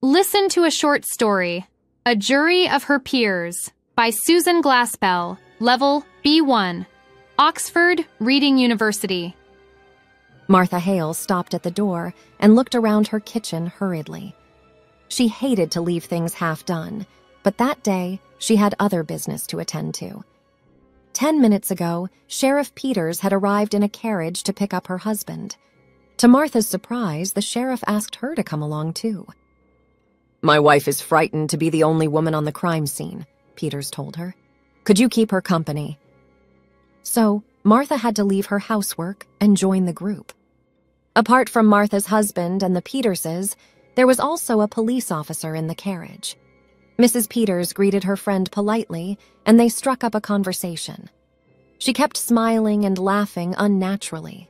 Listen to a short story, A Jury of Her Peers, by Susan Glaspell, Level B1, Oxford Reading University. Martha Hale stopped at the door and looked around her kitchen hurriedly. She hated to leave things half done, but that day she had other business to attend to. Ten minutes ago, Sheriff Peters had arrived in a carriage to pick up her husband. To Martha's surprise, the sheriff asked her to come along too. My wife is frightened to be the only woman on the crime scene, Peters told her. Could you keep her company? So, Martha had to leave her housework and join the group. Apart from Martha's husband and the Peterses, there was also a police officer in the carriage. Mrs. Peters greeted her friend politely, and they struck up a conversation. She kept smiling and laughing unnaturally.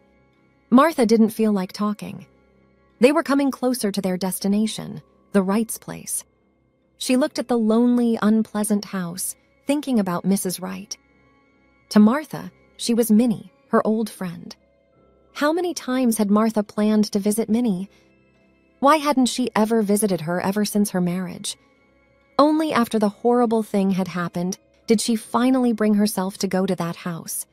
Martha didn't feel like talking. They were coming closer to their destination, the Wrights' place. She looked at the lonely, unpleasant house, thinking about Mrs. Wright. To Martha, she was Minnie, her old friend. How many times had Martha planned to visit Minnie? Why hadn't she ever visited her ever since her marriage? Only after the horrible thing had happened did she finally bring herself to go to that house.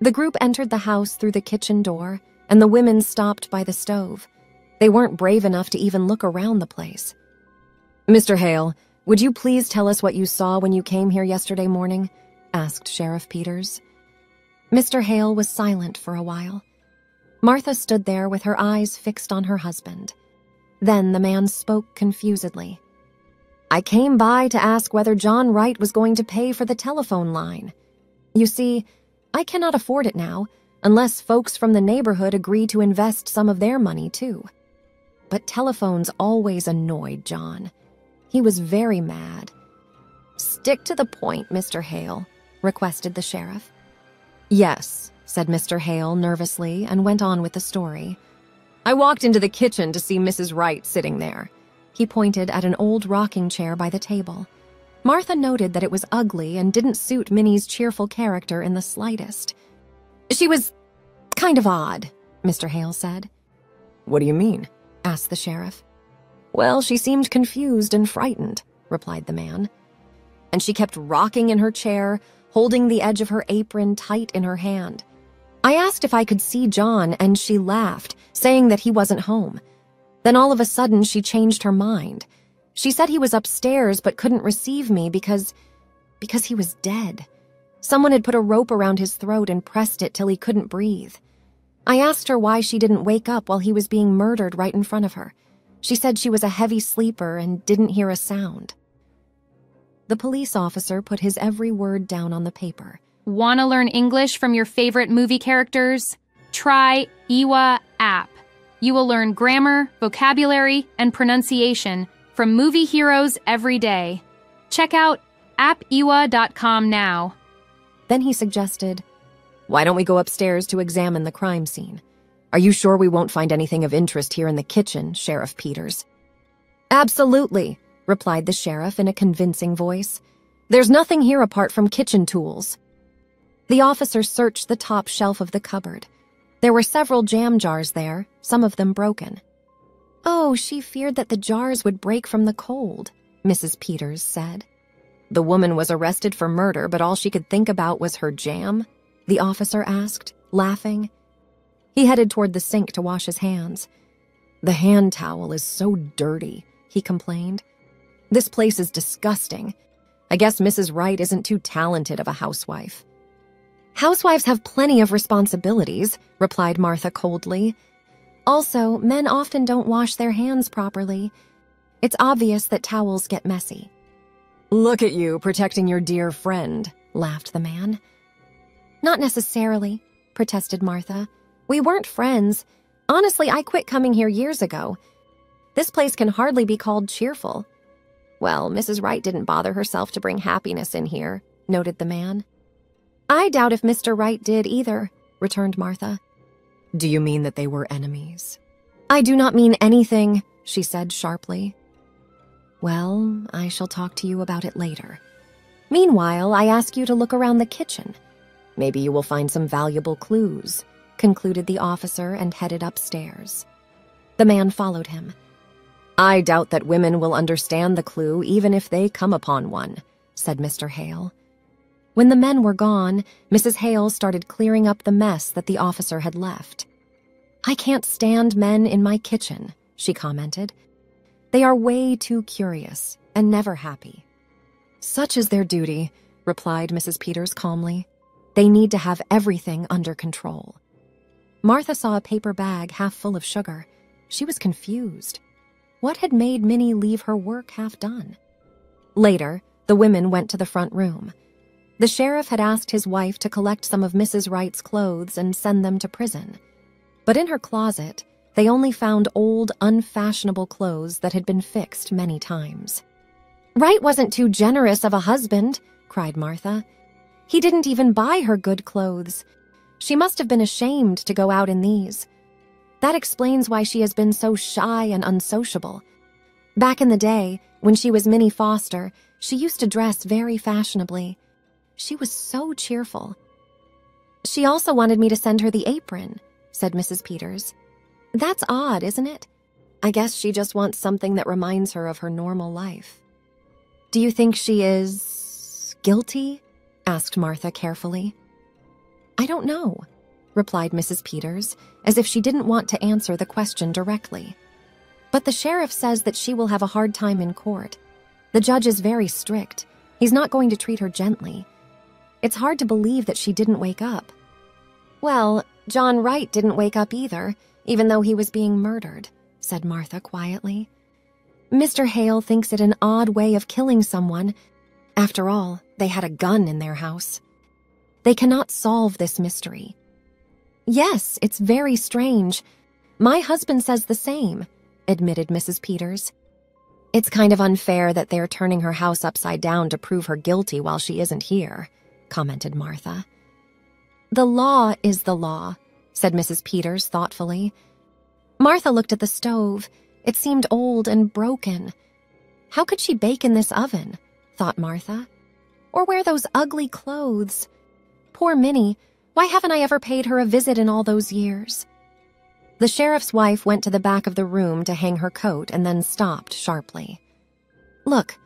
The group entered the house through the kitchen door, and the women stopped by the stove. They weren't brave enough to even look around the place. Mr. Hale, would you please tell us what you saw when you came here yesterday morning? asked Sheriff Peters. Mr. Hale was silent for a while. Martha stood there with her eyes fixed on her husband. Then the man spoke confusedly. I came by to ask whether John Wright was going to pay for the telephone line. You see, I cannot afford it now, unless folks from the neighborhood agree to invest some of their money, too but telephones always annoyed John. He was very mad. Stick to the point, Mr. Hale, requested the sheriff. Yes, said Mr. Hale nervously and went on with the story. I walked into the kitchen to see Mrs. Wright sitting there. He pointed at an old rocking chair by the table. Martha noted that it was ugly and didn't suit Minnie's cheerful character in the slightest. She was kind of odd, Mr. Hale said. What do you mean? Asked the sheriff. Well, she seemed confused and frightened, replied the man. And she kept rocking in her chair, holding the edge of her apron tight in her hand. I asked if I could see John, and she laughed, saying that he wasn't home. Then all of a sudden, she changed her mind. She said he was upstairs but couldn't receive me because. because he was dead. Someone had put a rope around his throat and pressed it till he couldn't breathe. I asked her why she didn't wake up while he was being murdered right in front of her. She said she was a heavy sleeper and didn't hear a sound. The police officer put his every word down on the paper. Want to learn English from your favorite movie characters? Try EWA app. You will learn grammar, vocabulary, and pronunciation from movie heroes every day. Check out appewa.com now. Then he suggested, why don't we go upstairs to examine the crime scene? Are you sure we won't find anything of interest here in the kitchen, Sheriff Peters? Absolutely, replied the sheriff in a convincing voice. There's nothing here apart from kitchen tools. The officer searched the top shelf of the cupboard. There were several jam jars there, some of them broken. Oh, she feared that the jars would break from the cold, Mrs. Peters said. The woman was arrested for murder, but all she could think about was her jam the officer asked, laughing. He headed toward the sink to wash his hands. The hand towel is so dirty, he complained. This place is disgusting. I guess Mrs. Wright isn't too talented of a housewife. Housewives have plenty of responsibilities, replied Martha coldly. Also, men often don't wash their hands properly. It's obvious that towels get messy. Look at you protecting your dear friend, laughed the man. Not necessarily, protested Martha. We weren't friends. Honestly, I quit coming here years ago. This place can hardly be called cheerful. Well, Mrs. Wright didn't bother herself to bring happiness in here, noted the man. I doubt if Mr. Wright did either, returned Martha. Do you mean that they were enemies? I do not mean anything, she said sharply. Well, I shall talk to you about it later. Meanwhile, I ask you to look around the kitchen. Maybe you will find some valuable clues, concluded the officer and headed upstairs. The man followed him. I doubt that women will understand the clue even if they come upon one, said Mr. Hale. When the men were gone, Mrs. Hale started clearing up the mess that the officer had left. I can't stand men in my kitchen, she commented. They are way too curious and never happy. Such is their duty, replied Mrs. Peters calmly. They need to have everything under control. Martha saw a paper bag half full of sugar. She was confused. What had made Minnie leave her work half done? Later, the women went to the front room. The sheriff had asked his wife to collect some of Mrs. Wright's clothes and send them to prison. But in her closet, they only found old, unfashionable clothes that had been fixed many times. Wright wasn't too generous of a husband, cried Martha. He didn't even buy her good clothes. She must have been ashamed to go out in these. That explains why she has been so shy and unsociable. Back in the day, when she was Minnie Foster, she used to dress very fashionably. She was so cheerful. She also wanted me to send her the apron, said Mrs. Peters. That's odd, isn't it? I guess she just wants something that reminds her of her normal life. Do you think she is guilty? Asked Martha carefully. I don't know, replied Mrs. Peters, as if she didn't want to answer the question directly. But the sheriff says that she will have a hard time in court. The judge is very strict. He's not going to treat her gently. It's hard to believe that she didn't wake up. Well, John Wright didn't wake up either, even though he was being murdered, said Martha quietly. Mr. Hale thinks it an odd way of killing someone. After all, they had a gun in their house. They cannot solve this mystery. Yes, it's very strange. My husband says the same, admitted Mrs. Peters. It's kind of unfair that they're turning her house upside down to prove her guilty while she isn't here, commented Martha. The law is the law, said Mrs. Peters thoughtfully. Martha looked at the stove. It seemed old and broken. How could she bake in this oven? Thought Martha. Or wear those ugly clothes? Poor Minnie, why haven't I ever paid her a visit in all those years? The sheriff's wife went to the back of the room to hang her coat and then stopped sharply. Look,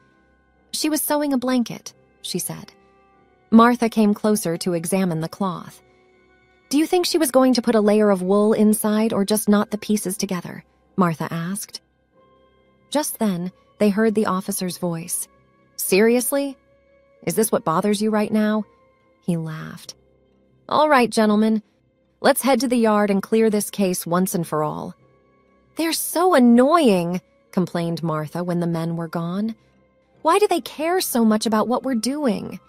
she was sewing a blanket, she said. Martha came closer to examine the cloth. Do you think she was going to put a layer of wool inside or just knot the pieces together? Martha asked. Just then, they heard the officer's voice. Seriously? Is this what bothers you right now? He laughed. All right, gentlemen. Let's head to the yard and clear this case once and for all. They're so annoying, complained Martha when the men were gone. Why do they care so much about what we're doing?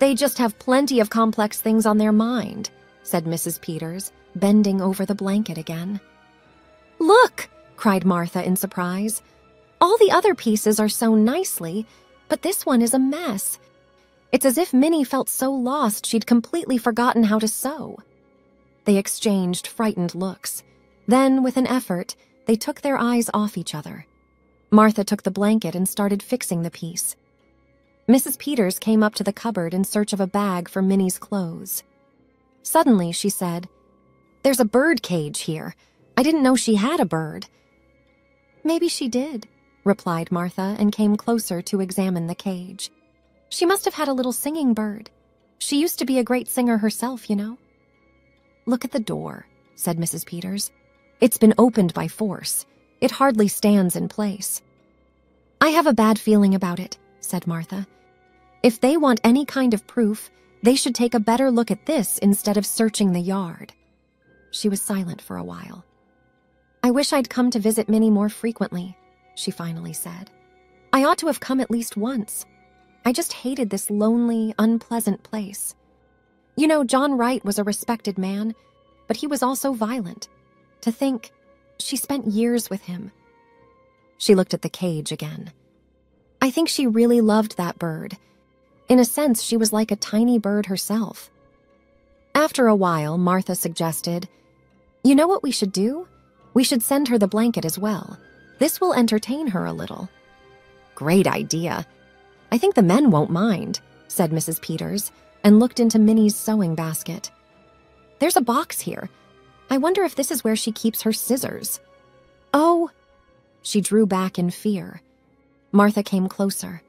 They just have plenty of complex things on their mind, said Mrs. Peters, bending over the blanket again. Look, cried Martha in surprise. All the other pieces are sewn nicely, but this one is a mess. It's as if Minnie felt so lost she'd completely forgotten how to sew. They exchanged frightened looks. Then, with an effort, they took their eyes off each other. Martha took the blanket and started fixing the piece. Mrs. Peters came up to the cupboard in search of a bag for Minnie's clothes. Suddenly, she said, There's a bird cage here. I didn't know she had a bird. Maybe she did, replied Martha and came closer to examine the cage. She must have had a little singing bird. She used to be a great singer herself, you know. Look at the door, said Mrs. Peters. It's been opened by force. It hardly stands in place. I have a bad feeling about it, said Martha. If they want any kind of proof, they should take a better look at this instead of searching the yard. She was silent for a while. I wish I'd come to visit Minnie more frequently, she finally said. I ought to have come at least once. I just hated this lonely, unpleasant place. You know, John Wright was a respected man, but he was also violent. To think, she spent years with him. She looked at the cage again. I think she really loved that bird. In a sense, she was like a tiny bird herself. After a while, Martha suggested, You know what we should do? We should send her the blanket as well. This will entertain her a little. Great idea. I think the men won't mind, said Mrs. Peters, and looked into Minnie's sewing basket. There's a box here. I wonder if this is where she keeps her scissors. Oh, She drew back in fear. Martha came closer.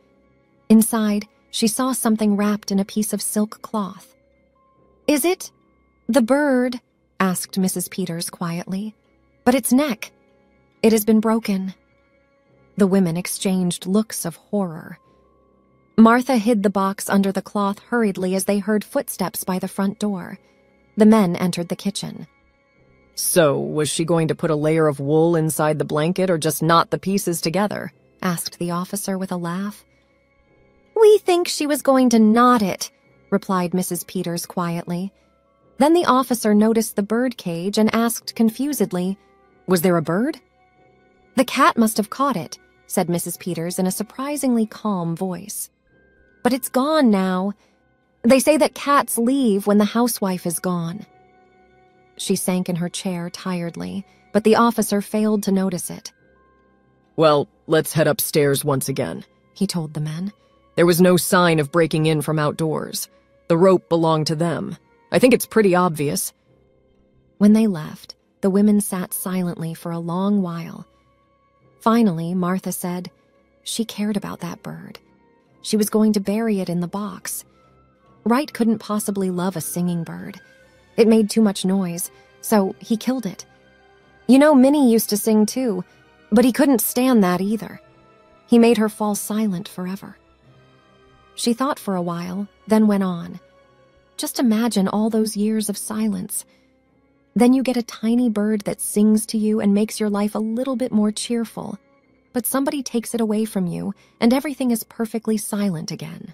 Inside, she saw something wrapped in a piece of silk cloth. Is it the bird? asked Mrs. Peters quietly. But its neck. It has been broken. The women exchanged looks of horror. Martha hid the box under the cloth hurriedly as they heard footsteps by the front door. The men entered the kitchen. So, was she going to put a layer of wool inside the blanket or just knot the pieces together? asked the officer with a laugh. We think she was going to knot it, replied Mrs. Peters quietly. Then the officer noticed the bird cage and asked confusedly, Was there a bird? The cat must have caught it, said Mrs. Peters in a surprisingly calm voice. But it's gone now. They say that cats leave when the housewife is gone. She sank in her chair tiredly, but the officer failed to notice it. Well, let's head upstairs once again, he told the men. There was no sign of breaking in from outdoors. The rope belonged to them. I think it's pretty obvious. When they left, the women sat silently for a long while. Finally, Martha said, She cared about that bird. She was going to bury it in the box. Wright couldn't possibly love a singing bird. It made too much noise, so he killed it. You know, Minnie used to sing too, but he couldn't stand that either. He made her fall silent forever. She thought for a while, then went on. Just imagine all those years of silence. Then you get a tiny bird that sings to you and makes your life a little bit more cheerful but somebody takes it away from you, and everything is perfectly silent again.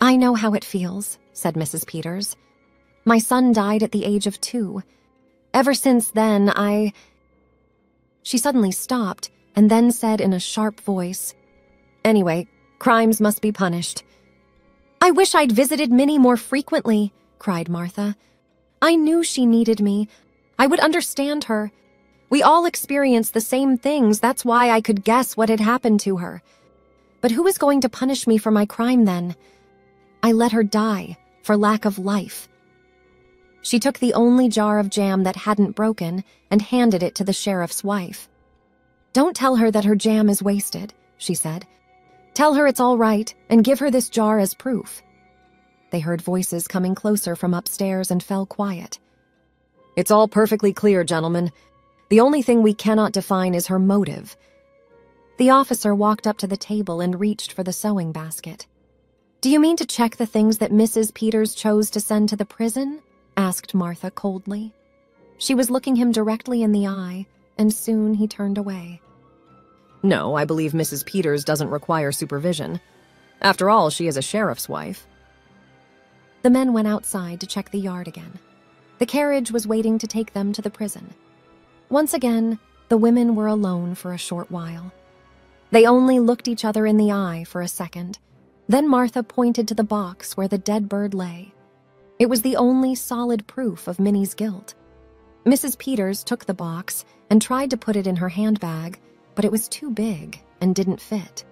I know how it feels, said Mrs. Peters. My son died at the age of two. Ever since then, I. She suddenly stopped and then said in a sharp voice, Anyway, crimes must be punished. I wish I'd visited Minnie more frequently, cried Martha. I knew she needed me. I would understand her. We all experience the same things, that's why I could guess what had happened to her. But who is going to punish me for my crime then? I let her die, for lack of life. She took the only jar of jam that hadn't broken and handed it to the sheriff's wife. Don't tell her that her jam is wasted, she said. Tell her it's all right and give her this jar as proof. They heard voices coming closer from upstairs and fell quiet. It's all perfectly clear, gentlemen. The only thing we cannot define is her motive. The officer walked up to the table and reached for the sewing basket. Do you mean to check the things that Mrs. Peters chose to send to the prison? asked Martha coldly. She was looking him directly in the eye, and soon he turned away. No, I believe Mrs. Peters doesn't require supervision. After all, she is a sheriff's wife. The men went outside to check the yard again. The carriage was waiting to take them to the prison. Once again, the women were alone for a short while. They only looked each other in the eye for a second. Then Martha pointed to the box where the dead bird lay. It was the only solid proof of Minnie's guilt. Mrs. Peters took the box and tried to put it in her handbag, but it was too big and didn't fit.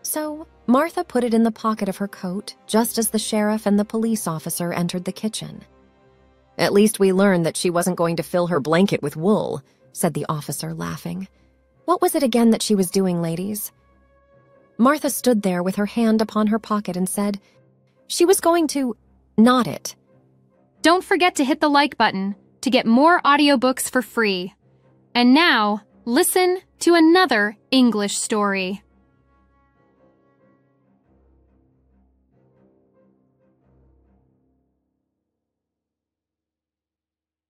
So, Martha put it in the pocket of her coat just as the sheriff and the police officer entered the kitchen. At least we learned that she wasn't going to fill her blanket with wool, said the officer, laughing. What was it again that she was doing, ladies? Martha stood there with her hand upon her pocket and said, She was going to knot it. Don't forget to hit the like button to get more audiobooks for free. And now, listen to another English story.